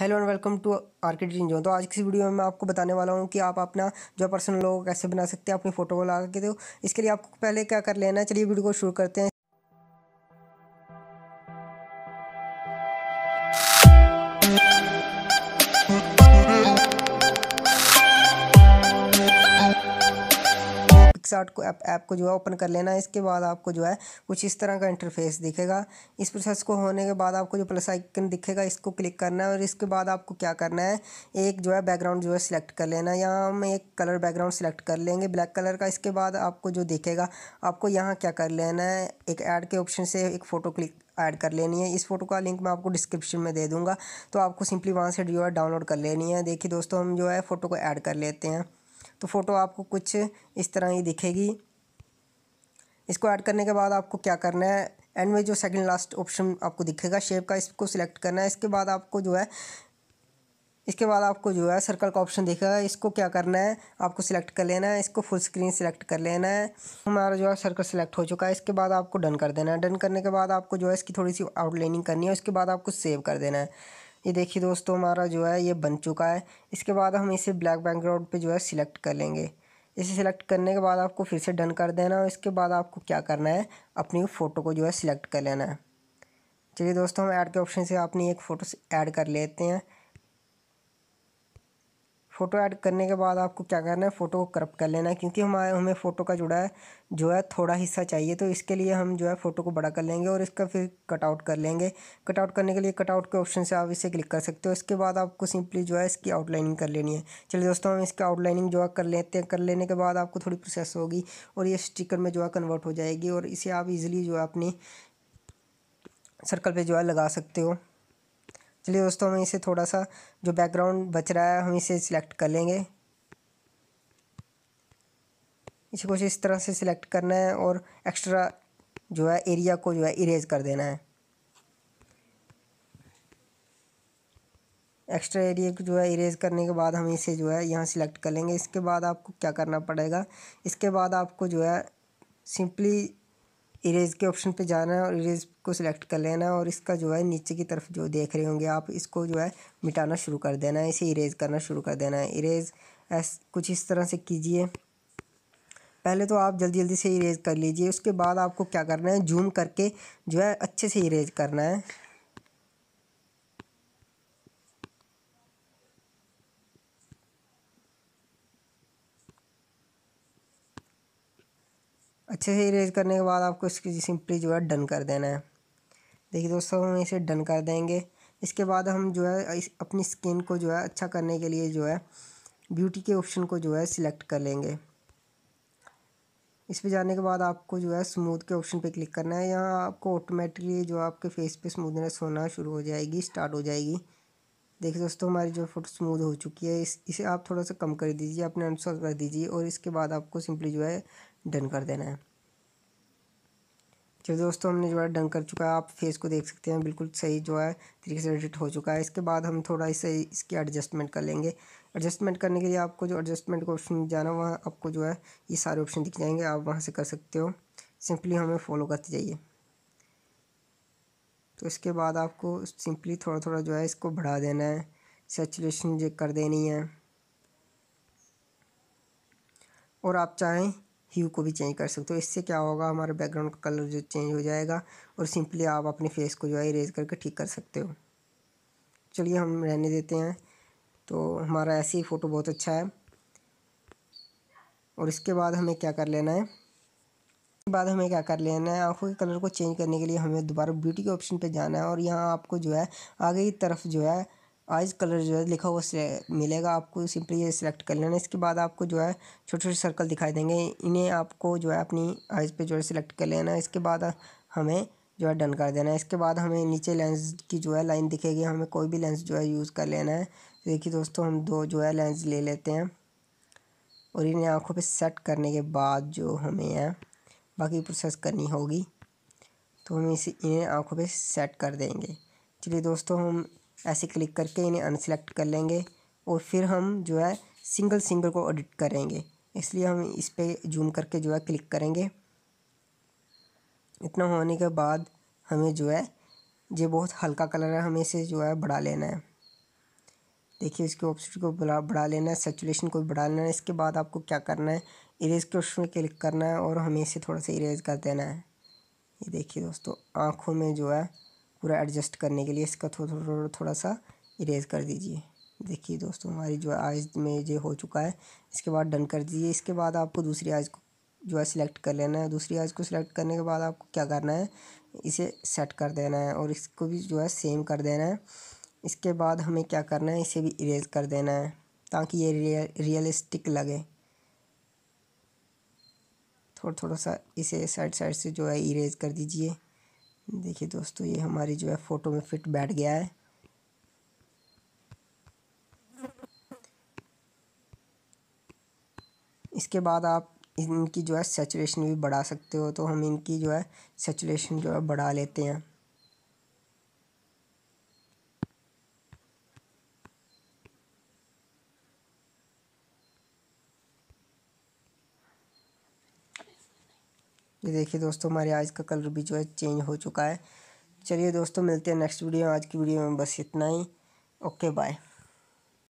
Hello and welcome to Archit जो तो आज की वीडियो में मैं आपको बताने वाला हूँ कि आप अपना जो पर्सनल लोगो कैसे बना सकते हैं, अपनी फ़ोटो को लगा के तो इसके लिए आपको पहले क्या कर लेना है, चलिए वीडियो को शुरू करते हैं। पिक्सार्ट को ऐप को जो है ओपन कर लेना। है इसके बाद आपको जो है कुछ इस तरह का इंटरफेस दिखेगा। इस प्रोसेस को होने के बाद आपको जो प्लस आइकन दिखेगा, इसको क्लिक करना है और इसके बाद आपको क्या करना है? एक जो है बैकग्राउंड जो है सिलेक्ट कर लेना। है यहाँ हम एक कलर बैकग्राउंड सिलेक्ट कर लेंगे। ब्लैक कलर का इसके बाद आपको जो दिखेगा, आपको यहाँ क्या कर लेना है? एक ऐड के ऑप्शन से एक फ़ोटो क्लिक ऐड कर लेनी है। इस फ़ोटो का लिंक मैं आपको डिस्क्रिप्शन में दे दूँगा। तो आपको सिंपली वहाँ से जो है डाउनलोड कर लेनी है। देखिए दोस्तों, हम जो है फ़ोटो को ऐड कर लेते हैं। तो फ़ोटो आपको कुछ इस तरह ही दिखेगी। इसको ऐड करने के बाद आपको क्या करना है? एंड में जो सेकंड लास्ट ऑप्शन आपको दिखेगा शेप का इसको सिलेक्ट करना है। इसके बाद आपको जो है, इसके बाद आपको जो है सर्कल का ऑप्शन दिखेगा। इसको क्या करना है? आपको सिलेक्ट कर लेना है। इसको फुल स्क्रीन सिलेक्ट कर लेना है। हमारा जो है सर्कल सिलेक्ट हो चुका है। इसके बाद आपको डन कर देना है। डन करने के बाद आपको जो है इसकी थोड़ी सी आउटलाइनिंग करनी है। उसके बाद आपको सेव कर देना है। ये देखिए दोस्तों, हमारा जो है, ये बन चुका है। इसके बाद हम इसे ब्लैक बैकग्राउंड पे जो है सिलेक्ट कर लेंगे। इसे सिलेक्ट करने के बाद आपको फिर से डन कर देना है इसके बाद आपको क्या करना है, अपनी फ़ोटो को जो है सिलेक्ट कर लेना है। चलिए दोस्तों, हम ऐड के ऑप्शन से अपनी एक फ़ोटो ऐड कर लेते हैं। फ़ोटो ऐड करने के बाद आपको क्या करना है, फ़ोटो को करप्ट कर लेना है, क्योंकि हमारे, हमें फ़ोटो का जुड़ा है, जो है थोड़ा हिस्सा चाहिए तो इसके लिए हम जो है फ़ोटो को बड़ा कर लेंगे और इसका फिर कटआउट कर लेंगे। कटआउट करने के लिए कटआउट के ऑप्शन से आप इसे क्लिक कर सकते हो। इसके बाद आपको सिंपली जो है इसकी आउटलाइनिंग कर लेनी है। चलिए दोस्तों, हम इसकी आउटलाइनिंग जो है कर लेते हैं। कर लेने के बाद आपको थोड़ी प्रोसेस होगी और ये स्टिकर में जो है कन्वर्ट हो जाएगी और इसे आप इज़िली जो है अपनी सर्कल पर जो है लगा सकते हो। चलिए दोस्तों हम इसे थोड़ा सा जो बैकग्राउंड बच रहा है, हम इसे सिलेक्ट कर लेंगे। इसे कुछ इस तरह से सिलेक्ट करना है और एक्स्ट्रा जो है एरिया को जो है इरेज कर देना है। एक्स्ट्रा एरिया को जो है इरेज करने के बाद हम इसे जो है यहाँ सिलेक्ट कर लेंगे। इसके बाद आपको क्या करना पड़ेगा? इसके बाद आपको जो है सिंपली इरेज के ऑप्शन पे जाना है और इरेज को सिलेक्ट कर लेना है और इसका जो है नीचे की तरफ़ जो देख रहे होंगे आप, इसको जो है मिटाना शुरू कर देना है, इसे इरेज करना शुरू कर देना है। इरेज ऐस कुछ इस तरह से कीजिए। पहले तो आप जल्दी जल्दी से इरेज कर लीजिए, उसके बाद आपको क्या करना है, जूम करके जो है अच्छे से इरेज करना है। अच्छे से इरेज करने के बाद आपको इसकी सिंपली जो है डन कर देना है। देखिए दोस्तों, हम इसे डन कर देंगे। इसके बाद हम जो है इस, अपनी स्किन को जो है अच्छा करने के लिए जो है ब्यूटी के ऑप्शन को जो है सिलेक्ट कर लेंगे। इस पर जाने के बाद आपको जो है स्मूथ के ऑप्शन पे क्लिक करना है। यहाँ आपको ऑटोमेटिकली जो आपके फेस पे स्मूथनेस होना शुरू हो जाएगी स्टार्ट हो जाएगी। देखिए दोस्तों, हमारी जो फ़ोटो स्मूथ हो चुकी है, इस, इसे आप थोड़ा सा कम कर दीजिए, अपने अनुसार कर दीजिए और इसके बाद आपको सिंपली जो है डन कर देना है। चलो दोस्तों, हमने जो है डन कर चुका है। आप फेस को देख सकते हैं, बिल्कुल सही जो है तरीके से एडिट हो चुका है। इसके बाद हम थोड़ा इसे, इसकी एडजस्टमेंट कर लेंगे। एडजस्टमेंट करने के लिए आपको जो एडजस्टमेंट का ऑप्शन जाना, वहाँ आपको जो है ये सारे ऑप्शन दिख जाएँगे। आप वहाँ से कर सकते हो। सिंपली हमें फॉलो करते जाइए। तो इसके बाद आपको सिंपली थोड़ा थोड़ा जो है इसको बढ़ा देना है। सेचुरेशन जो कर देनी है। और आप चाहें ह्यू को भी चेंज कर सकते हो। इससे क्या होगा? हमारे बैकग्राउंड का कलर जो चेंज हो जाएगा और सिंपली आप अपने फेस को जो है इरेज करके ठीक कर सकते हो। चलिए हम रहने देते हैं। तो हमारा ऐसे फ़ोटो बहुत अच्छा है। और इसके बाद हमें क्या कर लेना है? बाद हमें क्या कर लेना है? आँखों के कलर को चेंज करने के लिए हमें दोबारा ब्यूटी के ऑप्शन पे जाना है और यहाँ आपको जो है, आगे की तरफ़ जो है आइज़ कलर जो है लिखा हुआ मिलेगा आपको सिंपली ये सिलेक्ट कर लेना है। इसके बाद आपको जो है छोटे छोटे सर्कल दिखाई देंगे। इन्हें आपको जो है अपनी आइज़ पे जो है सिलेक्ट कर लेना है। इसके बाद हमें जो है डन कर देना है। इसके बाद हमें नीचे लेंस की जो है लाइन दिखेगी। हमें कोई भी लेंस जो है यूज़ कर लेना है। देखिए दोस्तों, हम दो जो है लेंस ले लेते हैं और इन्हें आँखों पे सेट करने के बाद जो हमें है बाकी प्रोसेस करनी होगी। तो हम इसे, इन्हें आँखों पे सेट कर देंगे। चलिए दोस्तों, हम ऐसे क्लिक करके इन्हें अनसेलेक्ट कर लेंगे और फिर हम जो है सिंगल सिंगल को एडिट करेंगे। इसलिए हम इस पर जूम करके जो है क्लिक करेंगे। इतना होने के बाद हमें जो है, ये बहुत हल्का कलर है, हमें इसे जो है बढ़ा लेना है। देखिए, इसके ऑप्शन को बढ़ा लेना है सेचुरेशन को बढ़ा लेना है। इसके बाद आपको क्या करना है? इरेज के ऑप्शन क्लिक करना है और हमें इसे थोड़ा सा इरेज कर देना है। ये देखिए दोस्तों, आँखों में जो है पूरा एडजस्ट करने के लिए इसका थोड़ा थोड़ा थोड़ा सा इरेज कर दीजिए। देखिए दोस्तों, हमारी जो आइज़ में ये हो चुका है, इसके बाद डन कर दीजिए। इसके बाद आपको दूसरी आइज़ को जो है सिलेक्ट कर लेना है। दूसरी आइज़ को सिलेक्ट करने के बाद आपको क्या करना है, इसे सेट कर देना है और इसको भी जो है सेम कर देना है। इसके बाद हमें क्या करना है, इसे भी इरेज कर देना है ताकि ये रियलिस्टिक लगे। थोड़ा थोड़ा सा इसे साइड साइड से जो है इरेज कर दीजिए। देखिए दोस्तों, ये हमारी जो है फ़ोटो में फिट बैठ गया है। इसके बाद आप इनकी जो है सेचुरेशन भी बढ़ा सकते हो तो हम इनकी जो है सेचुरेशन जो है बढ़ा लेते हैं। ये देखिए दोस्तों, हमारे आज का कलर भी जो है चेंज हो चुका है। चलिए दोस्तों, मिलते हैं नेक्स्ट वीडियो आज की वीडियो में बस इतना ही। Okay bye